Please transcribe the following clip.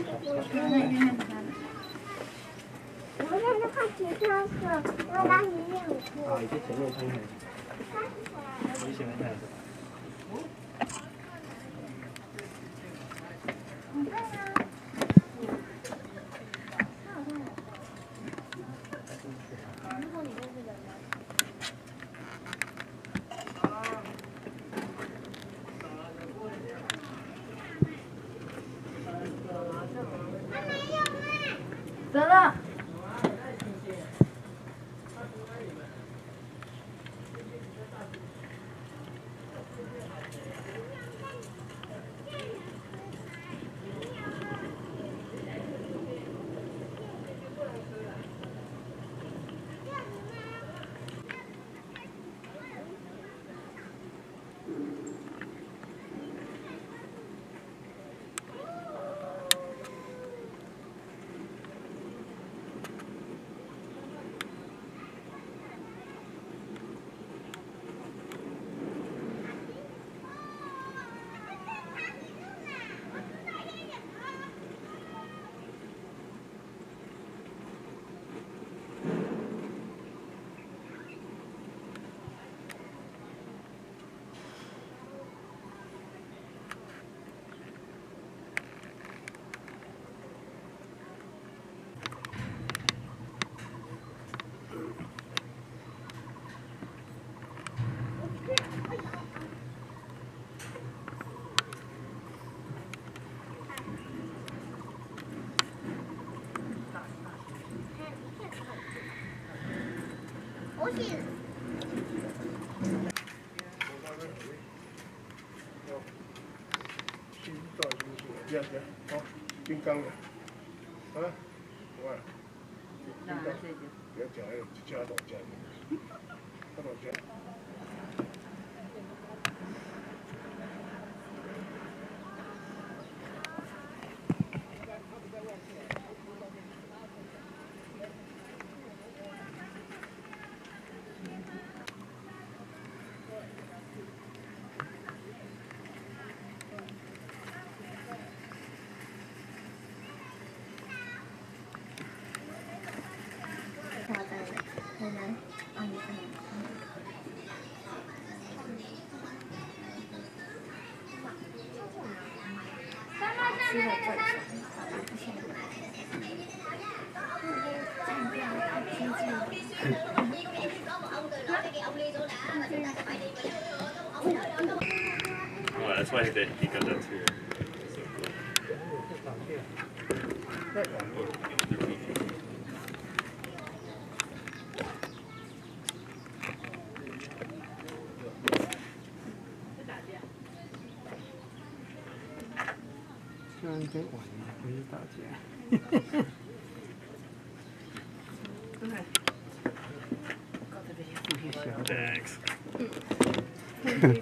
我现在快骑车了，我当时练舞。啊，你前面看看。你前面看。得了。我是。金到金属，这样子，好，金刚的，啊，哇，金刚，不要讲了，加到加的，吃了这种，不行。站掉太接近。 Well, that's why they, he does that too. So cool. 这样跟晚了，不是打架。谢谢小的。 Thanks.